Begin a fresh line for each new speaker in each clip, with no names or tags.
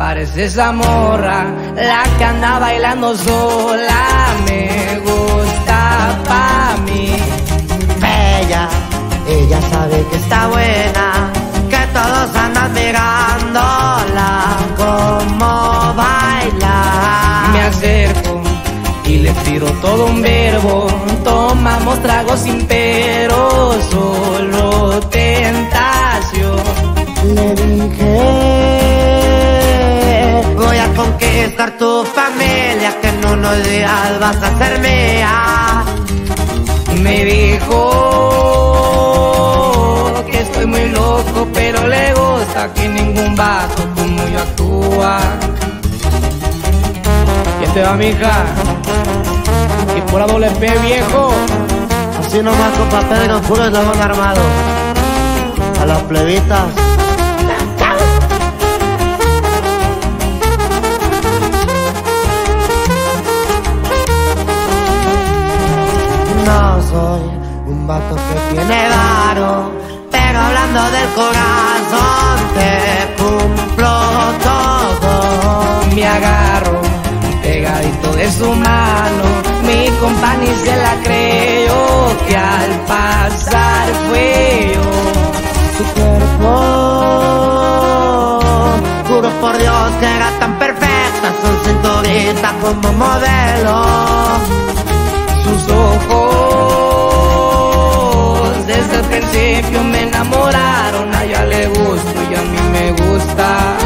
parece esa morra, la que anda bailando sola, me gusta pa' mí.
Bella, ella sabe que está buena, que todos andan mirándola como baila.
Me acerco y le tiro todo un verbo, tomamos tragos sin pero, solo
conquistar tu familia, que en unos días vas a ser mía.
Me dijo que estoy muy loco, pero le gusta que ningún vato como yo actúa. ¿Quién te va, mija? Y por doble P, viejo.
Así nomás, compa Pedro, puro eslabón armado. A las plebitas. Soy un vato que tiene varo, pero hablando del corazón te cumplo todo.
Me agarro pegadito de su mano, mi compañía se la creyó que al pasar fue yo.
Su cuerpo, juro por Dios que era tan perfecta, su cinturita como modelo.
Sus ojos principio me enamoraron, a ella le gusto y a mí me gusta.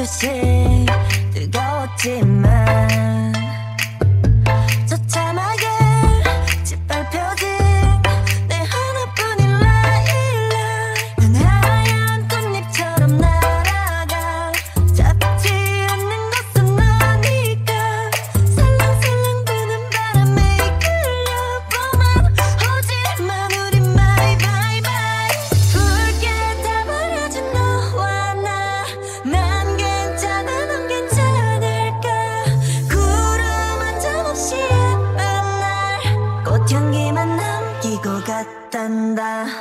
듯이 뜨거웠지만 淡淡。